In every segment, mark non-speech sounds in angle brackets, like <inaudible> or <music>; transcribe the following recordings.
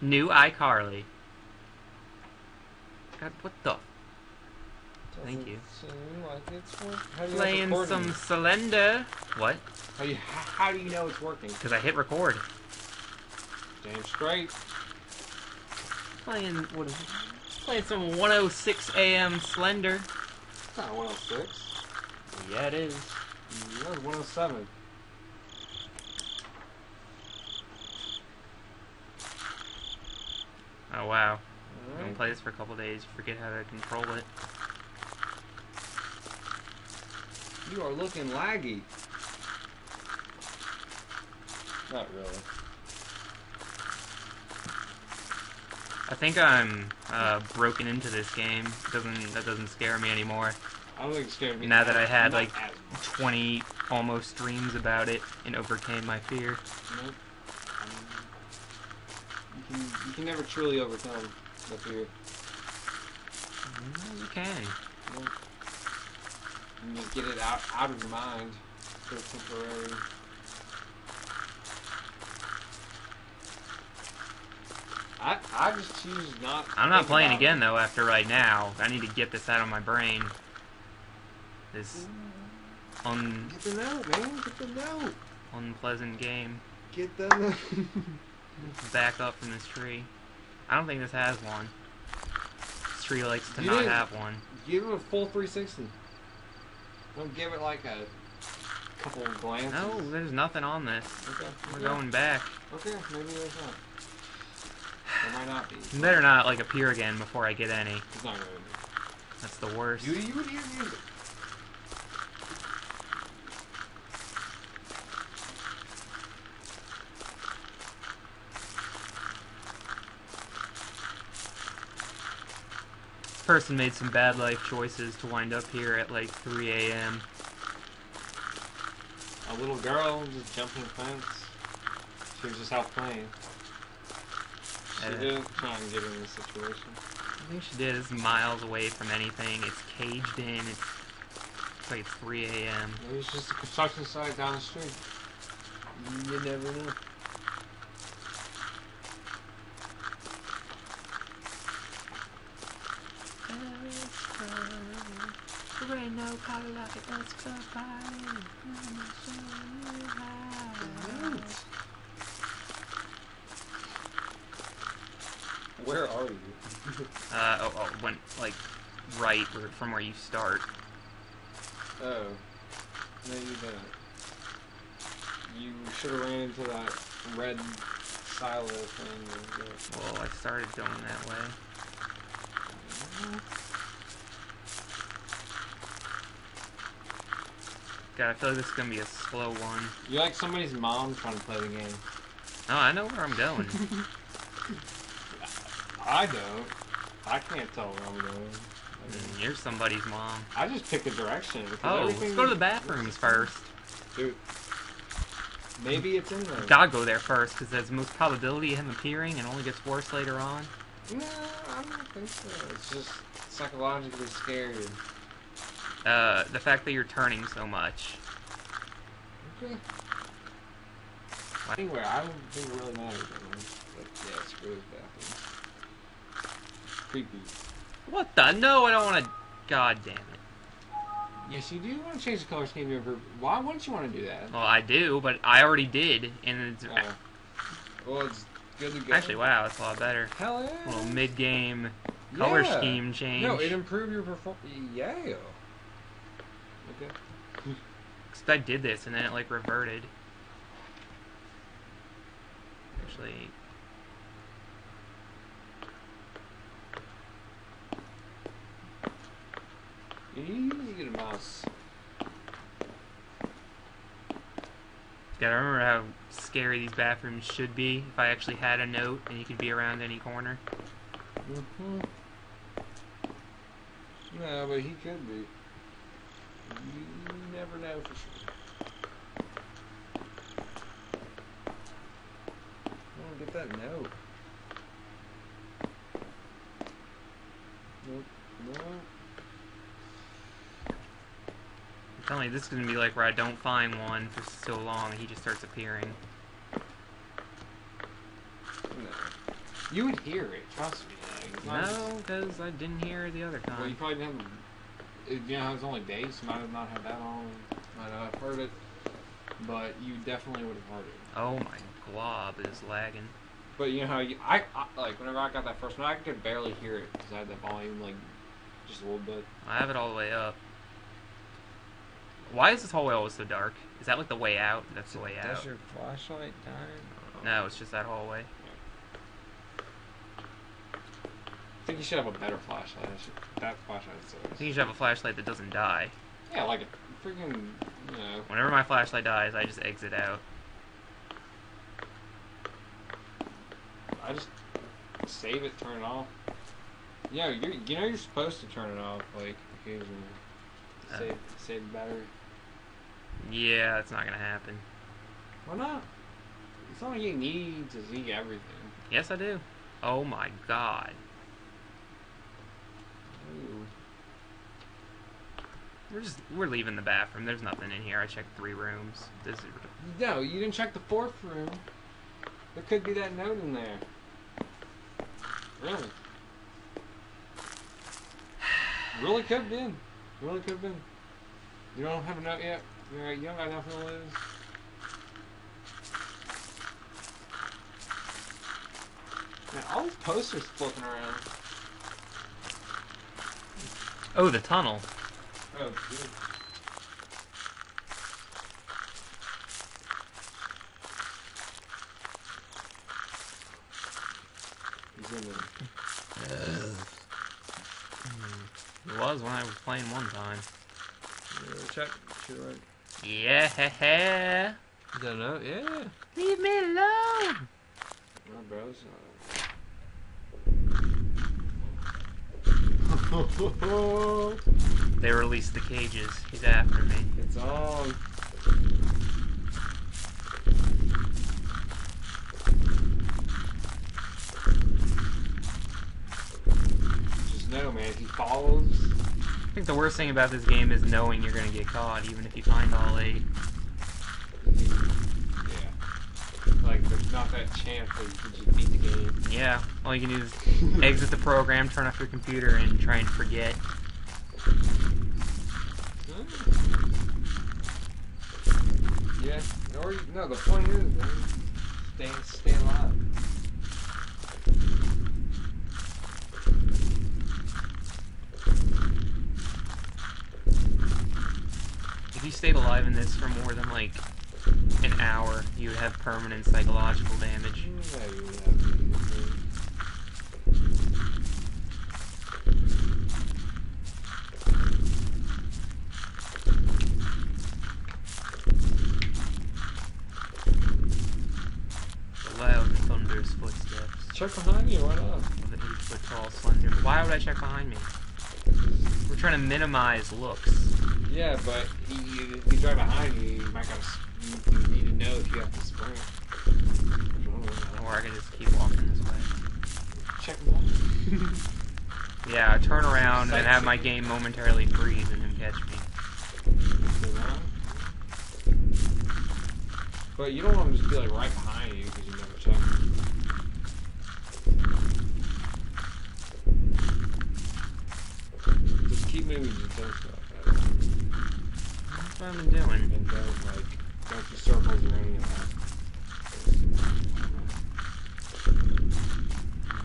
New iCarly. God, what the? Thank you. Like it's work- How do you Playing recording? some Slender. What? How, you, how do you know it's working? Because I hit record. Damn straight. Playing what is it? Playing some 106 AM Slender. It's not 106. Yeah, it is. That was 107. Oh wow. I'm gonna play this for a couple days. Forget how to control it. You are looking laggy. Not really. I think I'm uh, broken into this game. Doesn't that doesn't scare me anymore? I don't think it's scared me. Now that I had, like- 20 almost streams about it and overcame my fear. Nope. You can you can never truly overcome the fear. Mm, You can. You just get it out out of your mind for temporary. I I just choose not. to I'm not playing again though after right now. I need to get this out of my brain. This it. un Get the note, man. Get the note. unpleasant game. Get the note. <laughs> Back up from this tree. I don't think this has one. This tree likes to You not have one. give it a full 360. Don't give it like a couple of glances. No, there's nothing on this. Okay. We're okay. going back. Okay, maybe there's not. There might not be. You better not like appear again before I get any. It's not going to That's the worst. You, you would hear music. Person made some bad life choices to wind up here at like 3 a.m. A little girl just jumping a fence. She was just out playing. She Uh, didn't try and get in this situation. I think she did. It's miles away from anything. It's caged in. It's, it's like it's 3 a.m. Maybe it's just a construction site down the street. You never know. Where are you? <laughs> Uh, oh, oh, went like right from where you start. Oh. No, you didn't. You should have ran into that red silo thing. Well, I started going that way. uh, God, I feel like this is gonna be a slow one. You're like somebody's mom trying to play the game. Oh, I know where I'm going. <laughs> I don't. I can't tell where I'm going. Mm, You're somebody's mom. I just pick a direction. because Oh, let's go to the bathrooms first. Dude. Maybe it's in there. Gotta go there first, because there's the most probability of him appearing and only gets worse later on. No, I don't think so. It's just psychologically scary. Uh, the fact that you're turning so much. Okay. Anyway, I don't think it really matters. I mean, but yeah, screw the bathroom. Creepy. What the? No, I don't want to. God damn it. Yes, you do want to change the color scheme of your. Why wouldn't you want to do that? Well, I do, but I already did, and it's Oh. Well, it's good to go. actually wow, it's a lot better. Hell yeah. little mid-game color Yeah. scheme change. No, it improved your performance. Yeah. Okay. Except I did this and then it like reverted. Actually, You get a mouse. gotta remember how scary these bathrooms should be. If I actually had a note and you could be around any corner. Mm-hmm. No, but he could be. You never know for sure. Oh, get that note. Nope. No. I'm telling you, this is gonna be like where I don't find one for so long he just starts appearing. No. You would hear it. Trust me. Like, No, because I didn't hear the other time. Well, you probably didn't have. It, you know, how it's only days. You might have not had that on. Might not have heard it, but you definitely would have heard it. Oh my glob is lagging. But you know how you, I, I like whenever I got that first one, I could barely hear it because I had the volume like just a little bit. I have it all the way up. Why is this hallway always so dark? Is that like the way out? That's the way out. Does your flashlight die? No, it's just that hallway. I think you should have a better flashlight. That, flashlight I think you should have a flashlight that doesn't die. Yeah, like a freaking, you know. Whenever my flashlight dies, I just exit out. I just save it, turn it off. Yeah, you you know you're supposed to turn it off like occasionally. Uh. Save save the battery. Yeah, that's not gonna happen. Why not? It's not like you need to see everything. Yes, I do. Oh my god. We're just we're leaving the bathroom. There's nothing in here. I checked three rooms. This is No, you didn't check the fourth room. There could be that note in there. Really? Really could have been. Really could have been. You don't have a note yet? You're you don't got nothing to lose. Man, all these posters floating around. Oh, the tunnel. Oh. He's in there. It was when I was playing one time. Yeah, check. Right. Yeah. A note? Yeah. Leave me alone. My bros. They released the cages. He's after me. it's on. Just know, man, if he follows, I think the worst thing about this game is knowing you're gonna get caught, even if you find all eight. yeah. Like, there's not that chance that you can just beat the game. Yeah. All you can do is exit the program, turn off your computer, and try and forget. Yeah. Or no, the point is, man, stay stay alive. If you stayed alive in this for more than like hour, you would have permanent psychological damage. Yeah, you would have. The loud, thunderous footsteps Check behind you. Why not? of eight foot tall, slender. Why would I check behind me? We're trying to minimize looks. Yeah, but he, if you drive behind you, you might gotta. S- You, you need to know if you have to sprint. Or I can just keep walking this way. Check them out. <laughs> Yeah, turn around and have my game momentarily freeze and then catch me. But you don't want to just be like right behind you because you never checked. Just keep moving your toe stuff. That's That's what I've been doing. And don't like don't do circles or any of that.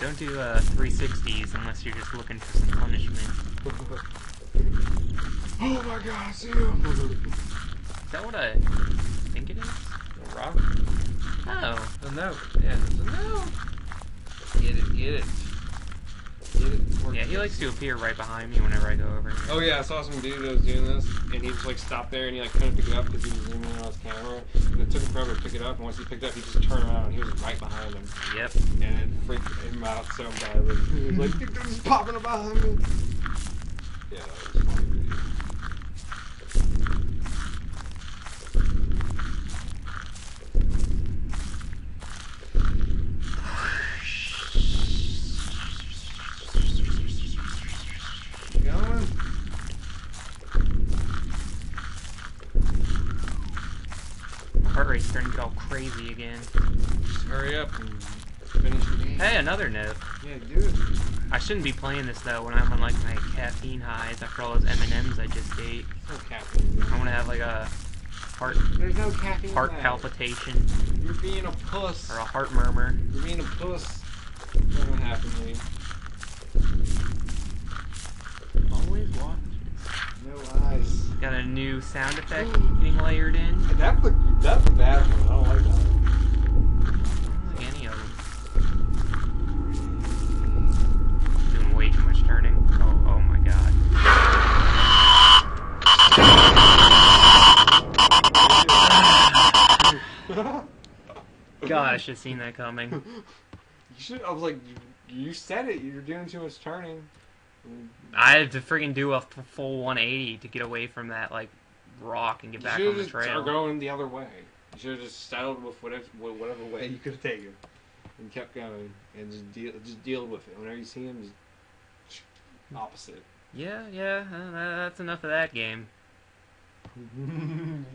Don't do uh, 360s unless you're just looking for some punishment. <gasps> oh my god, see him! Is that what I think it is? A rock? Oh. A note. Yeah, there's a note. Get it, get it. Get it. before Yeah, he likes to appear right behind me whenever I go over. Oh yeah, I saw some dude that was doing this, and he just like stopped there and he like couldn't pick it up because he was zooming in on his camera, and it took him forever to pick it up. And once he picked it up, he just turned around and he was right behind him, Yep. and it freaked him out so badly. He was like, <laughs> "Dude, "This popping up behind me." Yeah, that was funny. Keep going. My heart rate's starting to get all crazy again. Just hurry up and finish the game. Hey, another note. Yeah, do it. I shouldn't be playing this though when I'm on like my caffeine highs after all those M and M's I just ate. No caffeine. I'm gonna have like a heart There's no caffeine. heart in palpitation You're being a puss. or a heart murmur. You're being a puss. Not gonna happen to you. Always watches. No eyes. Got a new sound effect getting layered in. That's the that's the bad one. I don't like that. one. I don't like any of them. Doing way too much turning. Oh, oh my god. God, I should have seen that coming. <laughs> You should. I was like, you, you said it. You're doing too much turning. I had to freaking do a f- full 180 to get away from that like rock and get back should on the just trail. start going the other way. You should have just settled with whatever whatever way you could have taken, and kept going, and just deal just deal with it. Whenever you see him, just opposite. Yeah, yeah, uh, that's enough of that game. <laughs>